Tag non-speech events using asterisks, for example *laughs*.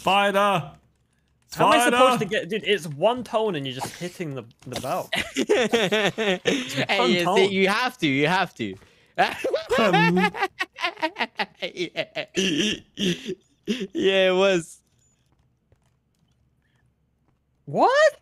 Spider. How am I supposed to get, dude? It's one tone and you're just hitting the the bell. *laughs* hey, you, you have to. You have to. Um. yeah. *laughs* yeah, it was. What?